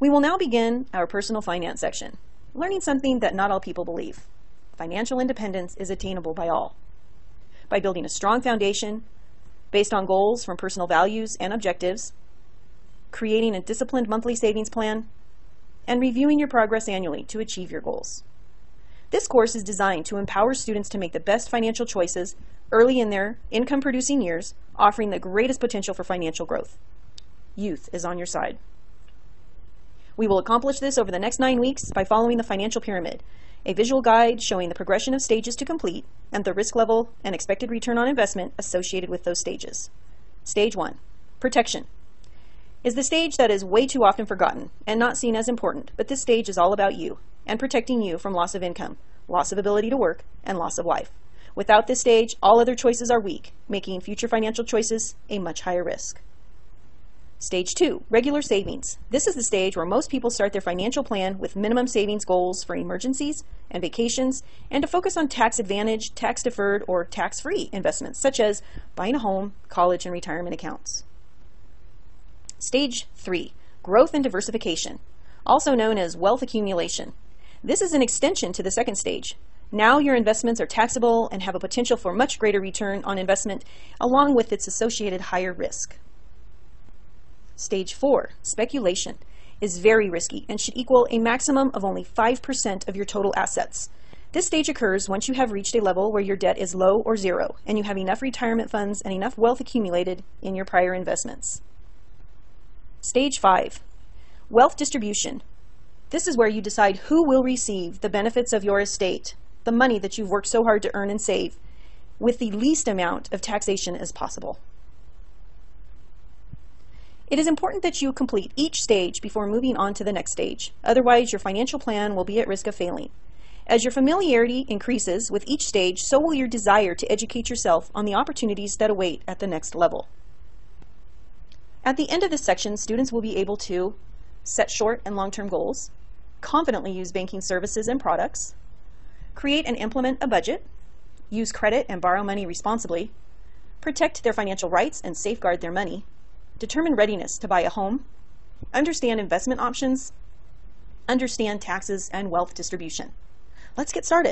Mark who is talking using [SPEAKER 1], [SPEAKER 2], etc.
[SPEAKER 1] We will now begin our personal finance section, learning something that not all people believe. Financial independence is attainable by all. By building a strong foundation based on goals from personal values and objectives, creating a disciplined monthly savings plan, and reviewing your progress annually to achieve your goals. This course is designed to empower students to make the best financial choices early in their income producing years, offering the greatest potential for financial growth. Youth is on your side. We will accomplish this over the next nine weeks by following the financial pyramid, a visual guide showing the progression of stages to complete and the risk level and expected return on investment associated with those stages. Stage one, protection, is the stage that is way too often forgotten and not seen as important, but this stage is all about you and protecting you from loss of income, loss of ability to work, and loss of life. Without this stage, all other choices are weak, making future financial choices a much higher risk. Stage two, regular savings. This is the stage where most people start their financial plan with minimum savings goals for emergencies and vacations and to focus on tax advantage, tax deferred, or tax free investments such as buying a home, college, and retirement accounts. Stage three, growth and diversification, also known as wealth accumulation. This is an extension to the second stage. Now your investments are taxable and have a potential for much greater return on investment along with its associated higher risk. Stage 4, speculation, is very risky and should equal a maximum of only 5% of your total assets. This stage occurs once you have reached a level where your debt is low or zero and you have enough retirement funds and enough wealth accumulated in your prior investments. Stage 5, wealth distribution. This is where you decide who will receive the benefits of your estate, the money that you've worked so hard to earn and save, with the least amount of taxation as possible. It is important that you complete each stage before moving on to the next stage. Otherwise, your financial plan will be at risk of failing. As your familiarity increases with each stage, so will your desire to educate yourself on the opportunities that await at the next level. At the end of this section, students will be able to set short and long-term goals, confidently use banking services and products, create and implement a budget, use credit and borrow money responsibly, protect their financial rights and safeguard their money, determine readiness to buy a home, understand investment options, understand taxes and wealth distribution. Let's get started.